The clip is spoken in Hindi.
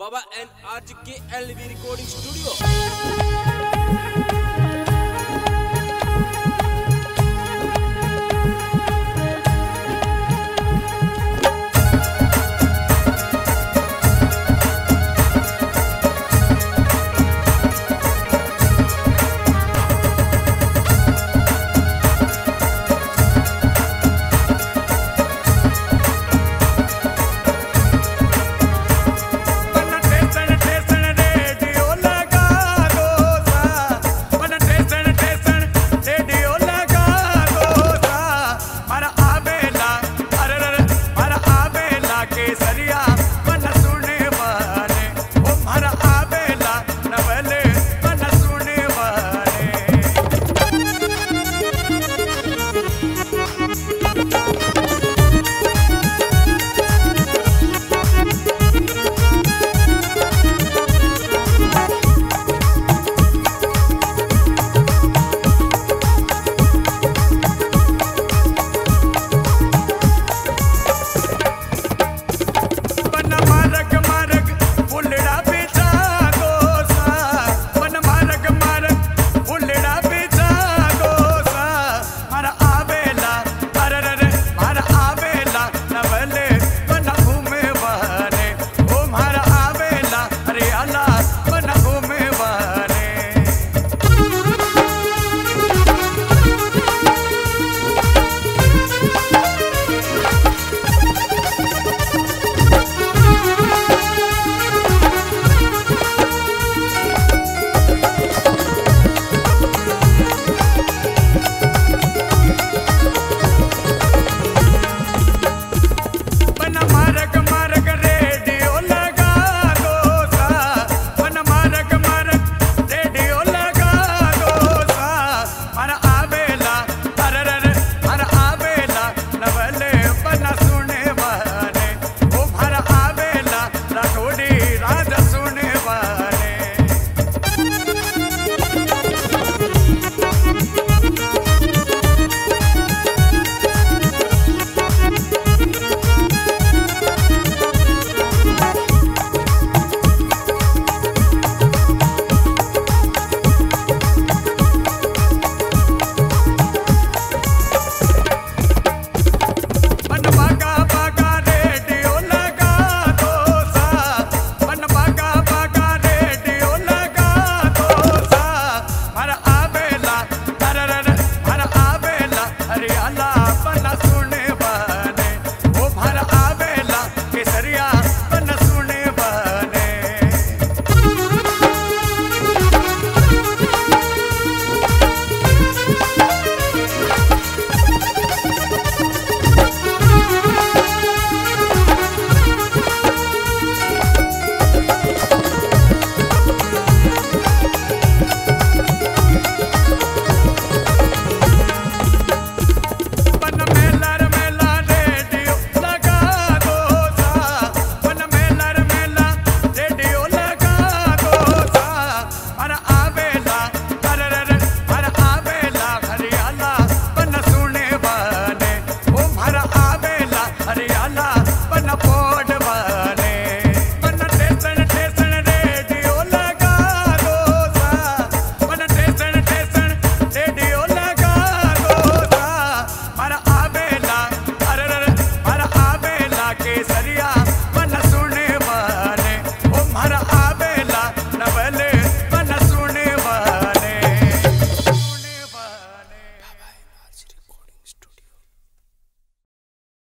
Baba N R K LV recording studio.